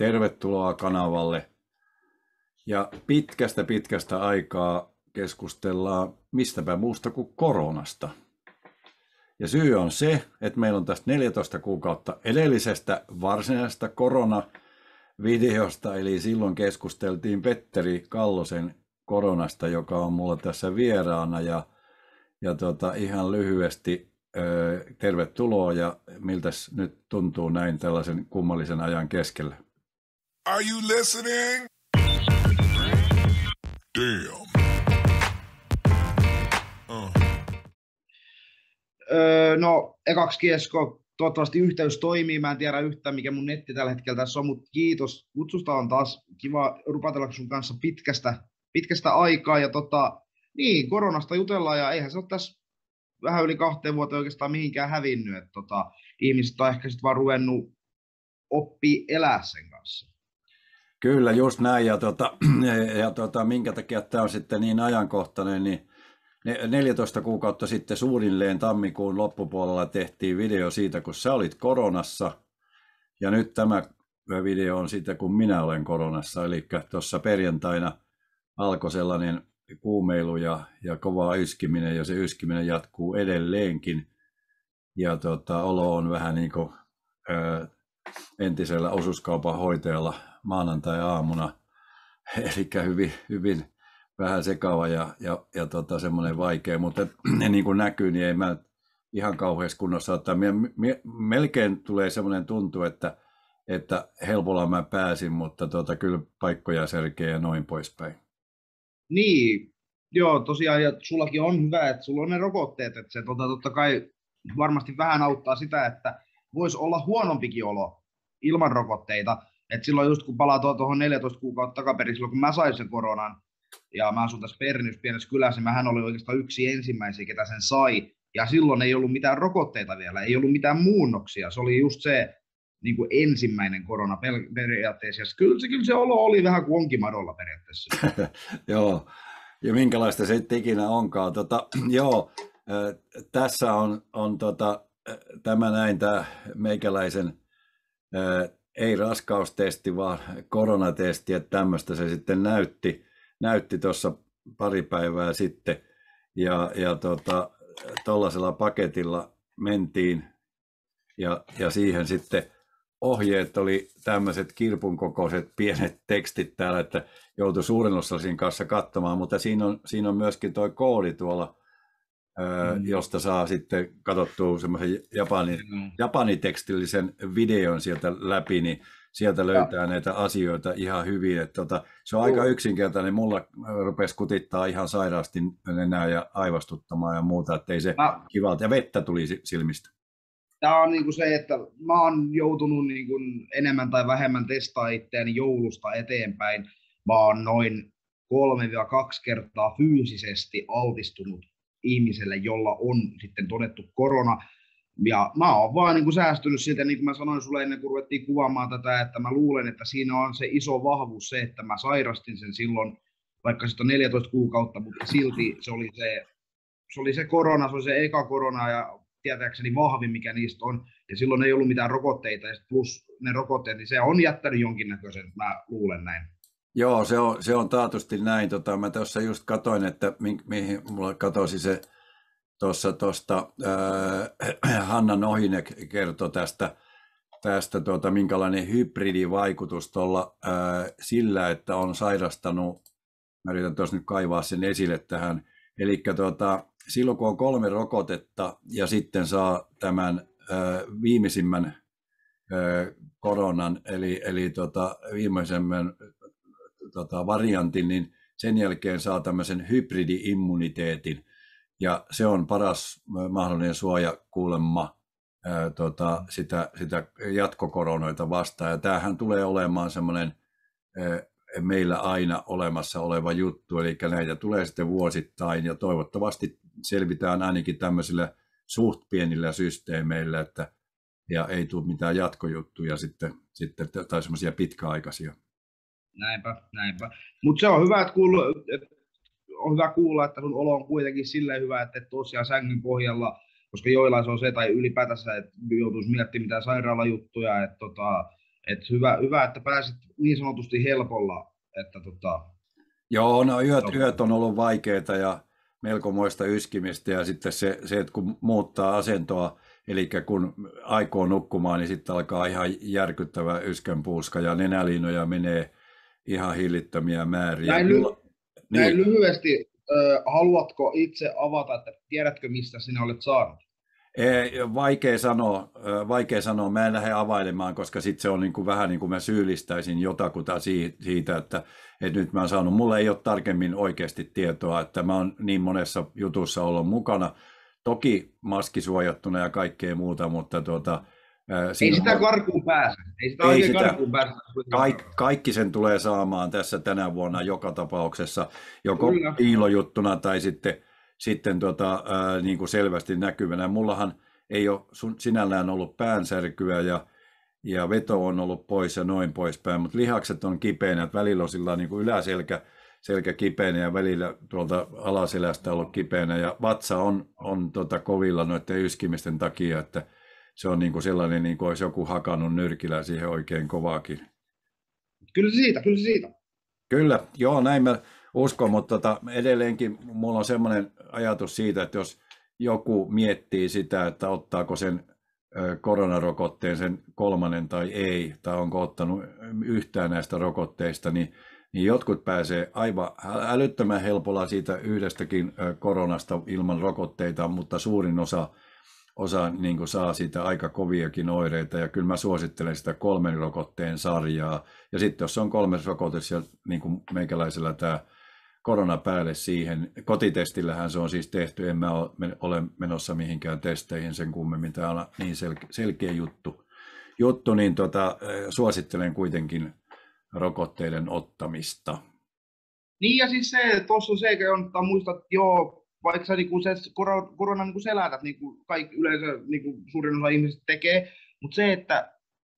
tervetuloa kanavalle. Ja pitkästä pitkästä aikaa keskustellaan mistäpä muusta kuin koronasta. Ja syy on se, että meillä on tästä 14 kuukautta edellisestä varsinaisesta koronavideosta, eli silloin keskusteltiin Petteri Kallosen koronasta, joka on mulla tässä vieraana. Ja, ja tota, ihan lyhyesti tervetuloa ja miltä nyt tuntuu näin tällaisen kummallisen ajan keskellä? Are you listening? Damn. Öö, no, ekaksi kiesko, toivottavasti yhteys toimii. Mä en tiedä yhtään, mikä mun netti tällä hetkellä tässä on, mutta kiitos. Kutsusta on taas kiva rupatella sun kanssa pitkästä, pitkästä aikaa. Ja tota, niin, koronasta jutellaan ja eihän se ole tässä vähän yli kahteen vuoteen oikeastaan mihinkään hävinnyt. Että tota, ihmiset on ehkä sitten vaan ruvennut oppii elää sen kanssa. Kyllä, just näin. Ja, tota, ja tota, minkä takia tämä on sitten niin ajankohtainen, niin 14 kuukautta sitten suunnilleen tammikuun loppupuolella tehtiin video siitä, kun sä olit koronassa. Ja nyt tämä video on siitä, kun minä olen koronassa. Eli tuossa perjantaina alkoi sellainen kuumeilu ja, ja kova yskiminen, ja se yskiminen jatkuu edelleenkin. Ja tota, olo on vähän niin kuin ää, entisellä osuuskaupan hoitajalla maanantai-aamuna, eli hyvin, hyvin vähän sekava ja, ja, ja tota, semmoinen vaikea, mutta niin kuin näkyy, niin ei mä ihan kauheassa kunnossa ottaa. melkein tulee semmoinen tuntu, että, että helpolla mä pääsin, mutta tota, kyllä paikkoja särkeä ja noin poispäin. Niin, joo, tosiaan, ja sullakin on hyvä, että sulla on ne rokotteet, että se tota, totta kai varmasti vähän auttaa sitä, että voisi olla huonompikin olo ilman rokotteita. Et silloin just kun palaa tuohon 14 kuukautta takaperin, silloin kun mä sain sen koronan, ja mä asun tässä Pernys pienessä kylässä, mähän oli oikeastaan yksi ensimmäisiä, ketä sen sai, ja silloin ei ollut mitään rokotteita vielä, ei ollut mitään muunnoksia, se oli just se niin kuin ensimmäinen korona periaatteessa, kyllä se, kyllä se olo oli vähän kuin onkimadolla periaatteessa. Joo, ja minkälaista se ikinä onkaan. Tota, joo, äh, tässä on, on tota, tämä näin, tämä meikäläisen äh, ei raskaustesti, vaan koronatesti, että tämmöistä se sitten näytti, näytti tuossa pari päivää sitten. Ja, ja tuollaisella tota, paketilla mentiin ja, ja siihen sitten ohjeet oli tämmöiset kirpun kokoiset pienet tekstit täällä, että joutui suurin kanssa katsomaan, mutta siinä on, siinä on myöskin tuo koodi tuolla mm. josta saa sitten katsottua semmoisen japani, mm. japanitekstillisen videon sieltä läpi, niin sieltä löytää ja. näitä asioita ihan hyvin. Että tota, se on aika yksinkertainen. Mulla rupesi kutittaa ihan sairaasti nenää ja aivastuttamaan ja muuta, että ei se mä... kivalta. Ja vettä tuli silmistä. Tämä on niin kuin se, että mä oon joutunut niin kuin enemmän tai vähemmän testaa itseäni joulusta eteenpäin. Mä oon noin 3-2 kertaa fyysisesti altistunut ihmiselle, jolla on sitten todettu korona. Ja mä oon vaan niin kuin säästynyt siltä, niin kuin mä sanoin sulle ennen kuin ruvettiin kuvaamaan tätä, että mä luulen, että siinä on se iso vahvuus se, että mä sairastin sen silloin, vaikka sitten on 14 kuukautta, mutta silti se oli se, se oli se korona, se oli se eka korona ja tietääkseni vahvin, mikä niistä on. Ja silloin ei ollut mitään rokotteita, ja plus ne rokotteet, niin se on jättänyt jonkinnäköisen, mä luulen näin. Joo, se on, se on taatusti näin. Tota, mä tuossa just katoin, että mi, mihin mulla katosi se tuossa tuosta äh, Hanna Nohinek kertoi tästä, tästä tuota, minkälainen hybridivaikutus tuolla äh, sillä, että on sairastanut, mä yritän tuossa nyt kaivaa sen esille tähän, eli tuota, silloin kun on kolme rokotetta ja sitten saa tämän äh, viimeisimmän äh, koronan, eli, eli tota, viimeisemmän tota, variantin, niin sen jälkeen saa tämmöisen hybridi-immuniteetin, ja se on paras mahdollinen suoja kuulemma ää, tota, sitä, sitä jatkokoronoita vastaan. Ja tämähän tulee olemaan semmoinen ää, meillä aina olemassa oleva juttu, eli näitä tulee sitten vuosittain, ja toivottavasti selvitään ainakin tämmöisillä suht pienillä systeemeillä, että ja ei tule mitään jatkojuttuja sitten, sitten tai semmoisia pitkäaikaisia. Näinpä, näinpä. Mutta se on hyvä, että, kuulla, että on hyvä kuulla, että sun olo on kuitenkin silleen hyvä, että et tosiaan sängyn pohjalla, koska joillain se on se, tai ylipäätänsä, että joutuisi miettimään mitään sairaalajuttuja, että tota, Et hyvä, hyvä, että pääsit niin sanotusti helpolla. Että tota... Joo, no yöt, yöt on ollut vaikeita ja melkomoista yskimistä ja sitten se, se että kun muuttaa asentoa, eli kun aikoo nukkumaan, niin sitten alkaa ihan järkyttävä yskänpuuska ja nenäliinoja menee ihan hillittömiä määriä. Näin, ly- niin. näin lyhyesti, äh, haluatko itse avata, että tiedätkö mistä sinä olet saanut? Ei, vaikea sanoa, vaikea sanoa. Mä en lähde availemaan, koska sitten se on niin kuin vähän niin kuin mä syyllistäisin jotakuta siitä, että, että nyt mä oon saanut. Mulla ei ole tarkemmin oikeasti tietoa, että mä oon niin monessa jutussa ollut mukana. Toki maskisuojattuna ja kaikkea muuta, mutta tuota, ei sitä karkuun pääse. Ei sitä, ei sitä karkuun pääse. Kaik, kaikki sen tulee saamaan tässä tänä vuonna joka tapauksessa, joko Kyllä. piilojuttuna tai sitten sitten tota, ää, niin kuin selvästi näkyvänä. Mullahan ei ole sinällään ollut päänsärkyä ja, ja veto on ollut pois ja noin poispäin, mutta lihakset on kipeänä, välillä on sillä niin kuin yläselkä selkä kipeänä ja välillä tuolta alaselästä ollut kipeänä ja vatsa on, on tota kovilla noiden yskimisten takia, että se on niin kuin sellainen, niin kuin olisi joku hakannut nyrkillä siihen oikein kovaakin. Kyllä siitä, kyllä siitä. Kyllä, joo, näin mä uskon, mutta tota, edelleenkin mulla on semmoinen ajatus siitä, että jos joku miettii sitä, että ottaako sen koronarokotteen sen kolmannen tai ei, tai onko ottanut yhtään näistä rokotteista, niin, niin jotkut pääsee aivan älyttömän helpolla siitä yhdestäkin koronasta ilman rokotteita, mutta suurin osa, osa niin kuin saa siitä aika koviakin oireita, ja kyllä mä suosittelen sitä kolmen rokotteen sarjaa, ja sitten jos on kolmes rokotus, ja niin kuin meikäläisellä tämä korona päälle siihen. Kotitestillähän se on siis tehty, en mä ole menossa mihinkään testeihin sen kummemmin, tämä on niin sel- selkeä juttu. juttu niin tota, suosittelen kuitenkin rokotteiden ottamista. Niin ja siis se, tuossa on se, että muistat, joo, vaikka sä niin se korona, korona niin selätät, niin kuin kaikki yleensä niin kuin suurin osa ihmisistä tekee, mutta se, että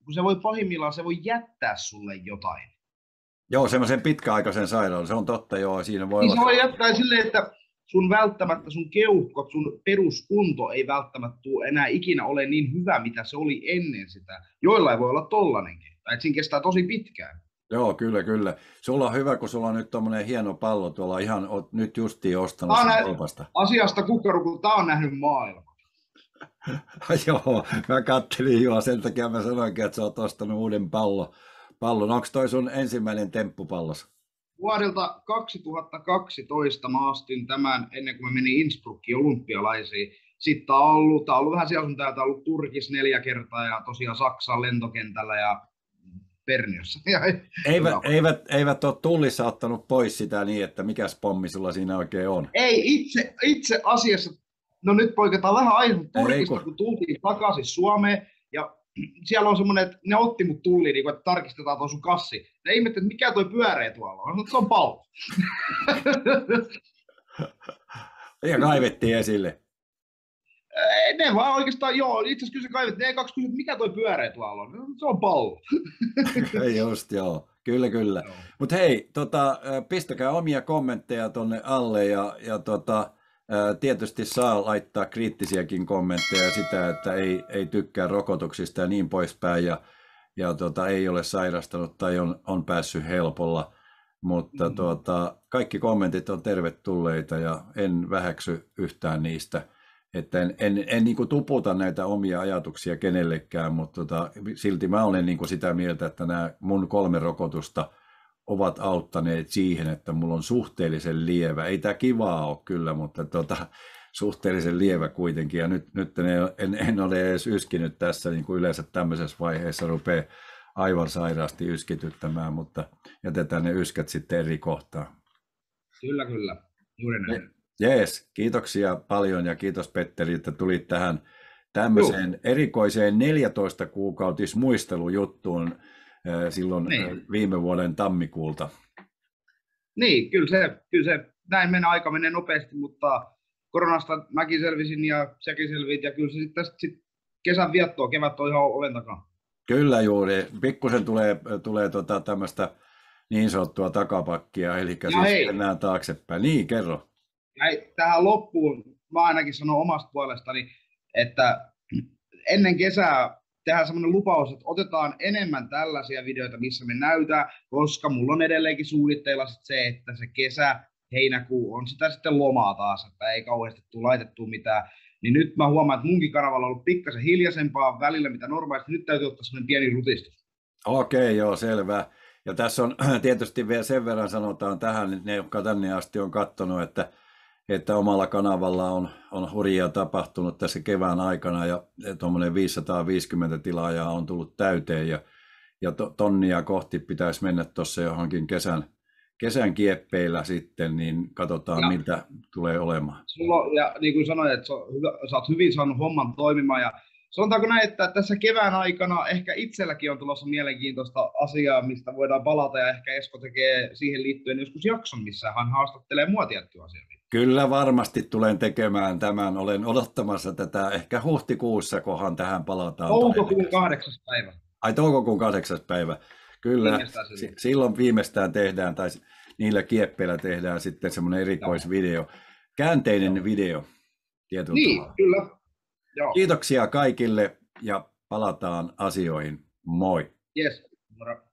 kun se voi pahimmillaan, se voi jättää sulle jotain. Joo, semmoisen pitkäaikaisen sairaalan, se on totta, joo, siinä voi niin olla... se voi jättää silleen, että sun välttämättä sun keuhkot, sun peruskunto ei välttämättä tule enää ikinä ole niin hyvä, mitä se oli ennen sitä. Joillain voi olla tollanenkin, tai että siinä kestää tosi pitkään. Joo, kyllä, kyllä. Sulla on hyvä, kun sulla on nyt tuommoinen hieno pallo tuolla ihan, oot nyt justiin ostanut sen kaupasta. Asiasta kukkaru, kun tää on nähnyt maailma. Joo, mä kattelin jo, sen takia mä sanoinkin, että sä oot ostanut uuden pallon pallon. Onko toi sun ensimmäinen temppupallos? Vuodelta 2012 mä astin tämän ennen kuin mä menin Innsbruckiin olympialaisiin. Sitten on ollut, tää on ollut vähän siellä sun täältä ollut Turkis neljä kertaa ja tosiaan Saksan lentokentällä ja Perniössä. Eivät, eivät, eivät ole tullissa ottanut pois sitä niin, että mikä pommi sulla siinä oikein on? Ei, itse, itse asiassa, no nyt poiketaan vähän aiheesta Turkista, kun tultiin takaisin Suomeen, ja siellä on semmoinen, että ne otti mut tulliin, niin että tarkistetaan tuo sun kassi. Ne ihmettä, että mikä toi pyöreä tuolla on. Se on pallo. ja kaivettiin esille. Ne vaan oikeastaan, joo, itse asiassa kyllä kaivettiin. Ne kaksi kysyä, mikä toi pyöreä tuolla on. Se on pallo. Just joo, kyllä kyllä. Mutta hei, tota, pistäkää omia kommentteja tonne alle ja, ja tota, Tietysti saa laittaa kriittisiäkin kommentteja sitä, että ei, ei tykkää rokotuksista ja niin poispäin ja, ja tota, ei ole sairastanut tai on, on päässyt helpolla. Mutta mm. tuota, kaikki kommentit on tervetulleita ja en vähäksy yhtään niistä. Että en, en, en niin tuputa näitä omia ajatuksia kenellekään, mutta tota, silti mä olen niin sitä mieltä, että nämä mun kolme rokotusta – ovat auttaneet siihen, että mulla on suhteellisen lievä. Ei tämä kivaa ole kyllä, mutta tota, suhteellisen lievä kuitenkin. Ja nyt, nyt en, en ole edes yskinyt tässä, niin kuin yleensä tämmöisessä vaiheessa rupeaa aivan sairaasti yskityttämään, mutta jätetään ne yskät sitten eri kohtaan. Kyllä, kyllä. Juuri näin. Jees, kiitoksia paljon ja kiitos Petteri, että tulit tähän tämmöiseen Juh. erikoiseen 14 kuukautis muistelujuttuun silloin niin. viime vuoden tammikuulta. Niin, kyllä se, kyllä se näin menee, aika menee nopeasti, mutta koronasta mäkin selvisin ja säkin selvit ja kyllä se sitten tästä sit kesän viettoa, kevät on ihan oven takana. Kyllä juuri, pikkusen tulee, tulee tota tämmöistä niin sanottua takapakkia, eli ja siis hei. mennään taaksepäin. Niin, kerro. Hei, tähän loppuun mä ainakin sanon omasta puolestani, että ennen kesää tehdään semmoinen lupaus, että otetaan enemmän tällaisia videoita, missä me näytään, koska mulla on edelleenkin suunnitteilla sit se, että se kesä, heinäkuu on sitä sitten lomaa taas, että ei kauheasti tule laitettua mitään. Niin nyt mä huomaan, että munkin kanavalla on ollut pikkasen hiljaisempaa välillä, mitä normaalisti. Nyt täytyy ottaa semmoinen pieni rutistus. Okei, joo, selvä. Ja tässä on tietysti vielä sen verran sanotaan tähän, että ne, jotka tänne asti on katsonut, että, että omalla kanavalla on, on hurjia tapahtunut tässä kevään aikana ja tuommoinen 550 tilaajaa on tullut täyteen ja, ja to, tonnia kohti pitäisi mennä tuossa johonkin kesän, kesän kieppeillä sitten, niin katsotaan ja. miltä tulee olemaan. Sulla, ja niin kuin sanoin, että sä oot hyvin saanut homman toimimaan ja sanotaanko näin, että tässä kevään aikana ehkä itselläkin on tulossa mielenkiintoista asiaa, mistä voidaan palata ja ehkä Esko tekee siihen liittyen joskus jakson, missä hän haastattelee mua tiettyä asiaa. Kyllä varmasti tulen tekemään tämän. Olen odottamassa tätä ehkä huhtikuussa, kohan tähän palataan. Toukokuun kahdeksas päivä. Ai toukokuun kahdeksas päivä. Kyllä, silloin viimeistään tehdään, tai niillä kieppeillä tehdään sitten semmoinen erikoisvideo. Käänteinen video. Niin, tavalla. kyllä. Joo. Kiitoksia kaikille ja palataan asioihin. Moi. Yes. Moro.